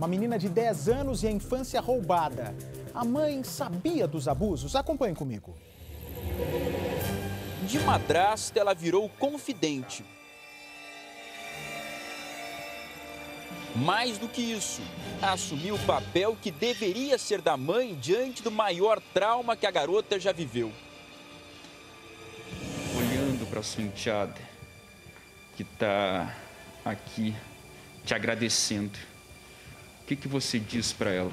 Uma menina de 10 anos e a infância roubada. A mãe sabia dos abusos? Acompanhe comigo. De madrasta, ela virou confidente. Mais do que isso, assumiu o papel que deveria ser da mãe diante do maior trauma que a garota já viveu. Olhando para sua enteada, que está aqui te agradecendo, que, que você diz para ela?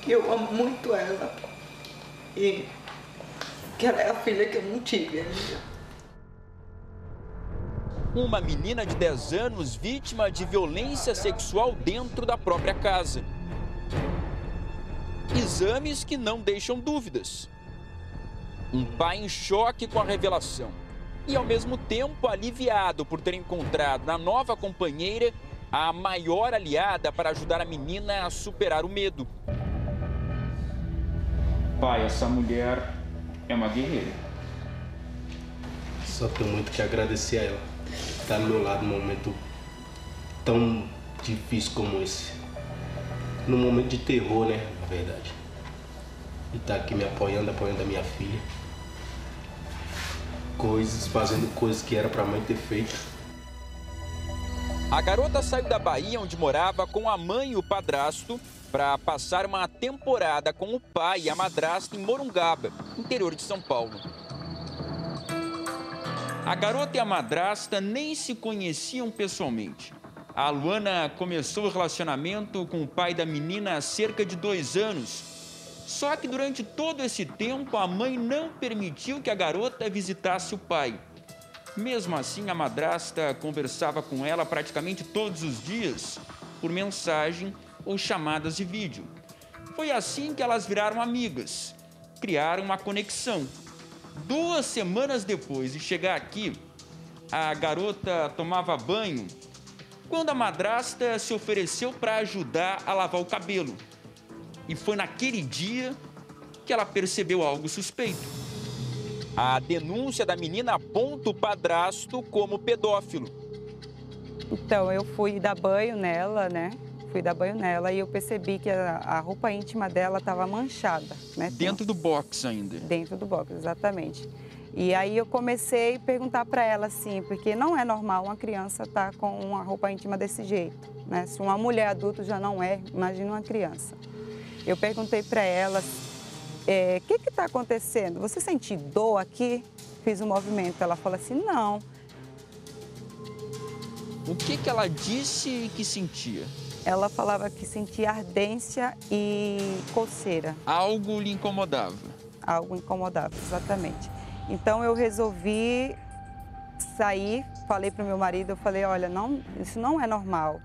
Que eu amo muito ela e que ela é a filha que eu não tive ainda. Uma menina de 10 anos vítima de violência sexual dentro da própria casa. Exames que não deixam dúvidas. Um pai em choque com a revelação e, ao mesmo tempo, aliviado por ter encontrado na nova companheira a maior aliada para ajudar a menina a superar o medo. Pai, essa mulher é uma guerreira. Só tenho muito que agradecer a ela estar do meu lado num momento tão difícil como esse. Num momento de terror, né? Na verdade. E estar tá aqui me apoiando, apoiando a minha filha. Coisas, fazendo coisas que era pra mãe ter feito. A garota saiu da Bahia, onde morava com a mãe e o padrasto, para passar uma temporada com o pai e a madrasta em Morungaba, interior de São Paulo. A garota e a madrasta nem se conheciam pessoalmente. A Luana começou o relacionamento com o pai da menina há cerca de dois anos. Só que durante todo esse tempo, a mãe não permitiu que a garota visitasse o pai. Mesmo assim, a madrasta conversava com ela praticamente todos os dias, por mensagem ou chamadas de vídeo. Foi assim que elas viraram amigas, criaram uma conexão. Duas semanas depois de chegar aqui, a garota tomava banho quando a madrasta se ofereceu para ajudar a lavar o cabelo. E foi naquele dia que ela percebeu algo suspeito. A denúncia da menina aponta o padrasto como pedófilo. Então, eu fui dar banho nela, né? fui dar banho nela e eu percebi que a, a roupa íntima dela estava manchada. Né? Dentro do box ainda? Dentro do box, exatamente. E aí eu comecei a perguntar para ela assim, porque não é normal uma criança estar tá com uma roupa íntima desse jeito. Né? Se uma mulher adulta já não é, imagina uma criança. Eu perguntei para ela, o é, que está acontecendo? Você sente dor aqui? Fiz um movimento. Ela falou assim, não. O que, que ela disse que sentia? ela falava que sentia ardência e coceira. Algo lhe incomodava? Algo incomodava, exatamente. Então eu resolvi sair, falei para o meu marido, eu falei, olha, não, isso não é normal.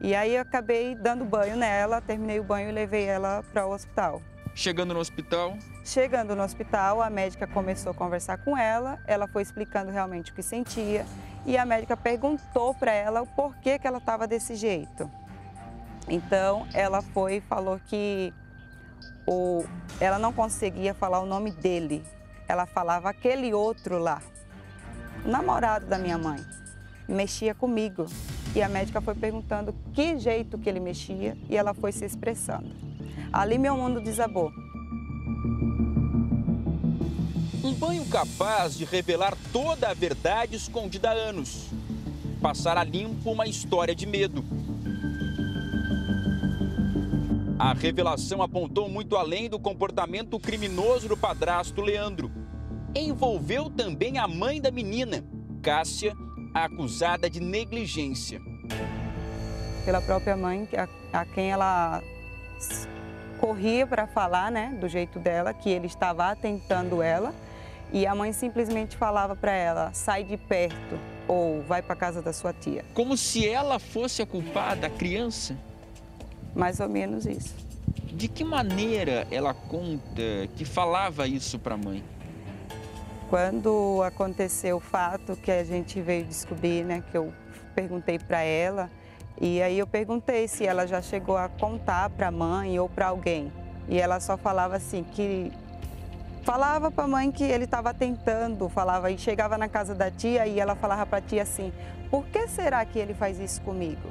E aí eu acabei dando banho nela, terminei o banho e levei ela para o hospital. Chegando no hospital? Chegando no hospital, a médica começou a conversar com ela, ela foi explicando realmente o que sentia e a médica perguntou para ela o porquê que ela estava desse jeito. Então ela foi e falou que o, ela não conseguia falar o nome dele. Ela falava aquele outro lá, o namorado da minha mãe, mexia comigo. E a médica foi perguntando que jeito que ele mexia e ela foi se expressando. Ali meu mundo desabou. Um banho capaz de revelar toda a verdade escondida há anos. Passar a limpo uma história de medo a revelação apontou muito além do comportamento criminoso do padrasto Leandro. Envolveu também a mãe da menina, Cássia, acusada de negligência. Pela própria mãe, a, a quem ela corria para falar, né, do jeito dela, que ele estava atentando ela, e a mãe simplesmente falava para ela: sai de perto ou vai para casa da sua tia. Como se ela fosse a culpada, a criança? Mais ou menos isso. De que maneira ela conta que falava isso para a mãe? Quando aconteceu o fato que a gente veio descobrir, né, que eu perguntei para ela, e aí eu perguntei se ela já chegou a contar para a mãe ou para alguém. E ela só falava assim que falava para a mãe que ele estava tentando, falava e chegava na casa da tia e ela falava para a tia assim: por que será que ele faz isso comigo?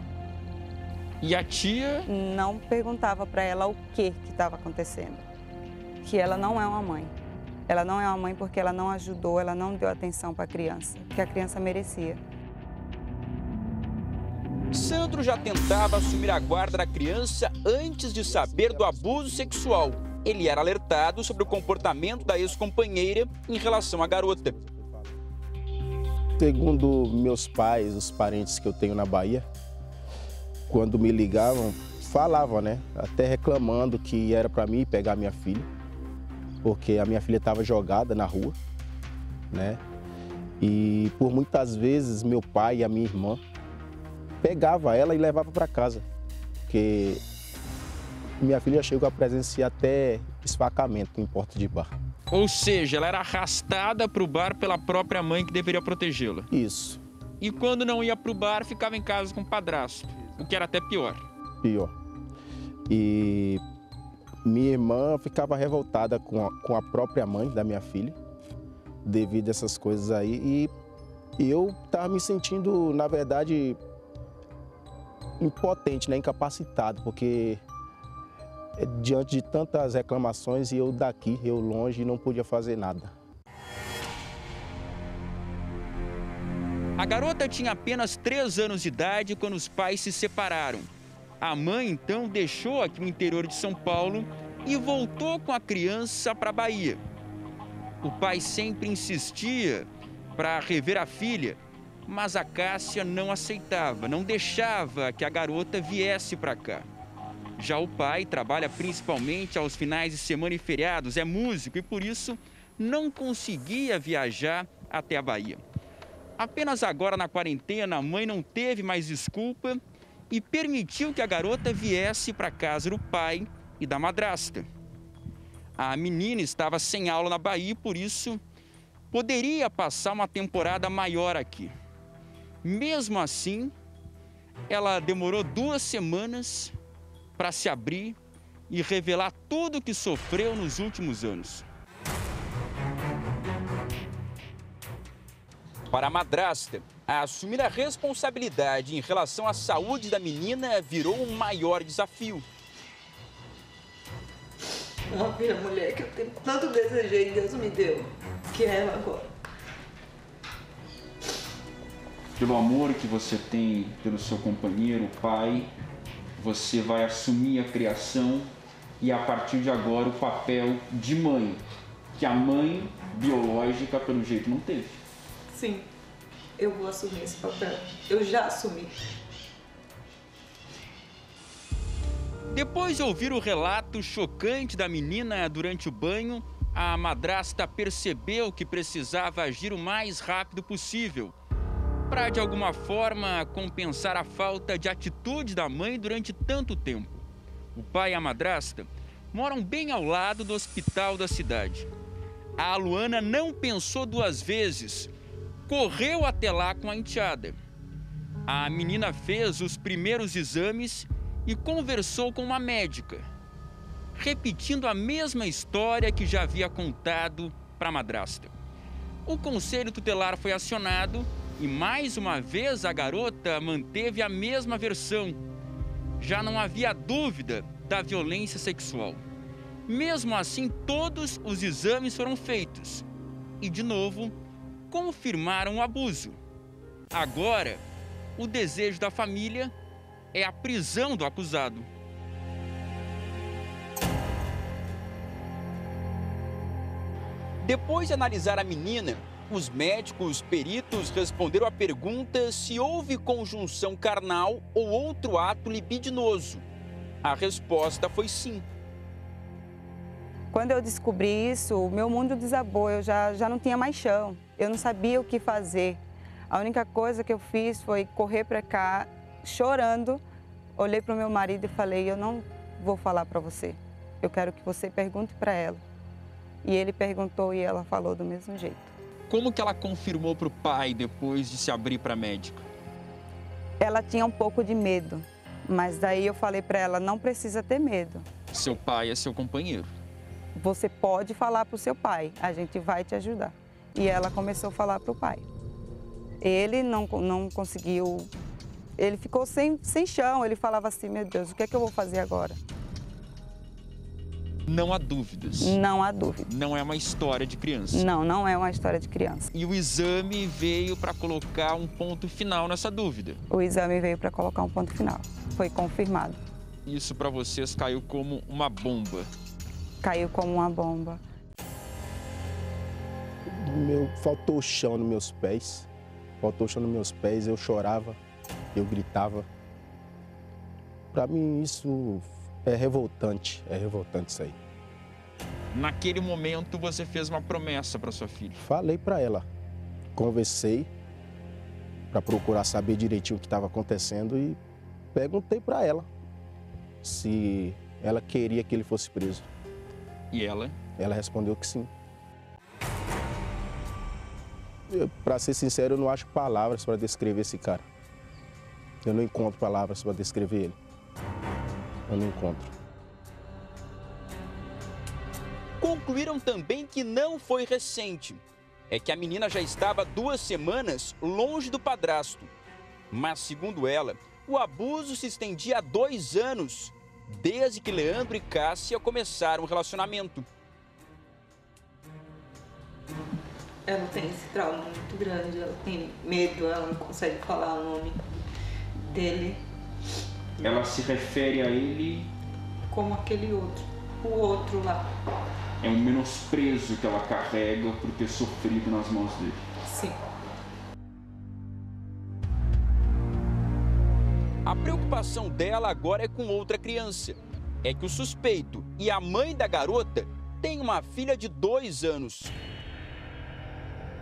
E a tia? Não perguntava para ela o que que estava acontecendo. Que ela não é uma mãe. Ela não é uma mãe porque ela não ajudou, ela não deu atenção para a criança, que a criança merecia. Sandro já tentava assumir a guarda da criança antes de saber do abuso sexual. Ele era alertado sobre o comportamento da ex-companheira em relação à garota. Segundo meus pais, os parentes que eu tenho na Bahia, quando me ligavam, falavam, né? Até reclamando que era para mim pegar minha filha, porque a minha filha estava jogada na rua, né? E por muitas vezes meu pai e a minha irmã pegava ela e levava para casa, porque minha filha chegou a presenciar até esfacamento em porta de bar. Ou seja, ela era arrastada para o bar pela própria mãe que deveria protegê-la. Isso. E quando não ia para o bar, ficava em casa com o padrasto, o que era até pior. Pior. E minha irmã ficava revoltada com a, com a própria mãe da minha filha, devido a essas coisas aí. E eu estava me sentindo, na verdade, impotente, né? incapacitado, porque é, diante de tantas reclamações e eu daqui, eu longe, não podia fazer nada. A garota tinha apenas 3 anos de idade quando os pais se separaram. A mãe então deixou aqui no interior de São Paulo e voltou com a criança para a Bahia. O pai sempre insistia para rever a filha, mas a Cássia não aceitava, não deixava que a garota viesse para cá. Já o pai trabalha principalmente aos finais de semana e feriados, é músico e por isso não conseguia viajar até a Bahia. Apenas agora na quarentena, a mãe não teve mais desculpa e permitiu que a garota viesse para casa do pai e da madrasta. A menina estava sem aula na Bahia por isso poderia passar uma temporada maior aqui. Mesmo assim, ela demorou duas semanas para se abrir e revelar tudo o que sofreu nos últimos anos. Para a madrasta, assumir a responsabilidade em relação à saúde da menina virou um maior desafio. Uma mulher que eu tanto desejei e Deus me deu, que é ela agora. pelo amor que você tem pelo seu companheiro, pai, você vai assumir a criação e a partir de agora o papel de mãe, que a mãe biológica pelo jeito não teve. Sim, eu vou assumir esse papel. Eu já assumi. Depois de ouvir o relato chocante da menina durante o banho, a madrasta percebeu que precisava agir o mais rápido possível para de alguma forma compensar a falta de atitude da mãe durante tanto tempo. O pai e a madrasta moram bem ao lado do hospital da cidade. A Luana não pensou duas vezes, correu até lá com a enteada. A menina fez os primeiros exames e conversou com uma médica, repetindo a mesma história que já havia contado para a madrasta. O conselho tutelar foi acionado e mais uma vez a garota manteve a mesma versão. Já não havia dúvida da violência sexual. Mesmo assim, todos os exames foram feitos e, de novo, confirmaram o abuso. Agora, o desejo da família é a prisão do acusado. Depois de analisar a menina, os médicos peritos responderam à pergunta se houve conjunção carnal ou outro ato libidinoso. A resposta foi sim. Quando eu descobri isso, o meu mundo desabou, eu já, já não tinha mais chão, eu não sabia o que fazer. A única coisa que eu fiz foi correr para cá, chorando, olhei para o meu marido e falei: Eu não vou falar para você, eu quero que você pergunte para ela. E ele perguntou e ela falou do mesmo jeito. Como que ela confirmou para o pai depois de se abrir para a médica? Ela tinha um pouco de medo, mas daí eu falei para ela, não precisa ter medo. Seu pai é seu companheiro. Você pode falar para o seu pai, a gente vai te ajudar. E ela começou a falar para o pai. Ele não, não conseguiu, ele ficou sem, sem chão, ele falava assim, meu Deus, o que é que eu vou fazer agora? Não há dúvidas. Não há dúvida. Não é uma história de criança. Não, não é uma história de criança. E o exame veio para colocar um ponto final nessa dúvida. O exame veio para colocar um ponto final. Foi confirmado. Isso para vocês caiu como uma bomba. Caiu como uma bomba. Meu, faltou chão nos meus pés. Faltou chão nos meus pés, eu chorava, eu gritava. Para mim isso é revoltante, é revoltante isso aí. Naquele momento você fez uma promessa para sua filha. Falei para ela, conversei para procurar saber direitinho o que estava acontecendo e perguntei para ela se ela queria que ele fosse preso. E ela? Ela respondeu que sim. Para ser sincero, eu não acho palavras para descrever esse cara. Eu não encontro palavras para descrever ele. Eu não encontro. Concluíram também que não foi recente. É que a menina já estava duas semanas longe do padrasto. Mas, segundo ela, o abuso se estendia há dois anos, desde que Leandro e Cássia começaram o relacionamento. Ela tem esse trauma muito grande, ela tem medo, ela não consegue falar o nome dele. Ela se refere a ele como aquele outro, o outro lá. É um menosprezo que ela carrega por ter sofrido nas mãos dele. Sim. A preocupação dela agora é com outra criança. É que o suspeito e a mãe da garota têm uma filha de dois anos.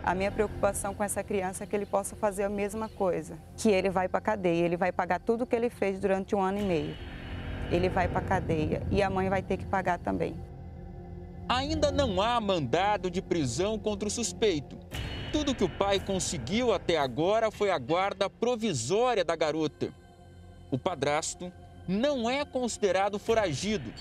A minha preocupação com essa criança é que ele possa fazer a mesma coisa, que ele vai para a cadeia, ele vai pagar tudo o que ele fez durante um ano e meio. Ele vai para a cadeia e a mãe vai ter que pagar também. Ainda não há mandado de prisão contra o suspeito. Tudo que o pai conseguiu até agora foi a guarda provisória da garota. O padrasto não é considerado foragido,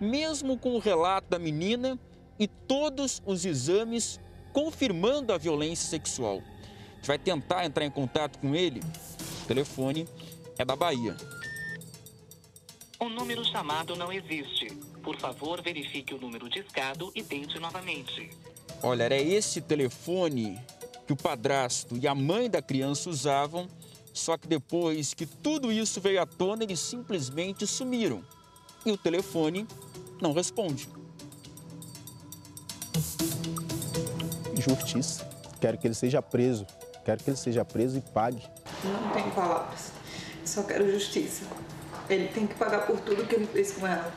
mesmo com o relato da menina e todos os exames confirmando a violência sexual. A gente vai tentar entrar em contato com ele. O telefone é da Bahia. O número chamado não existe. Por favor, verifique o número discado e tente novamente. Olha, era esse telefone que o padrasto e a mãe da criança usavam, só que depois que tudo isso veio à tona, eles simplesmente sumiram. E o telefone não responde. Justiça. Quero que ele seja preso. Quero que ele seja preso e pague. Não tenho palavras. Só quero justiça. Ele tem que pagar por tudo que ele fez com ela.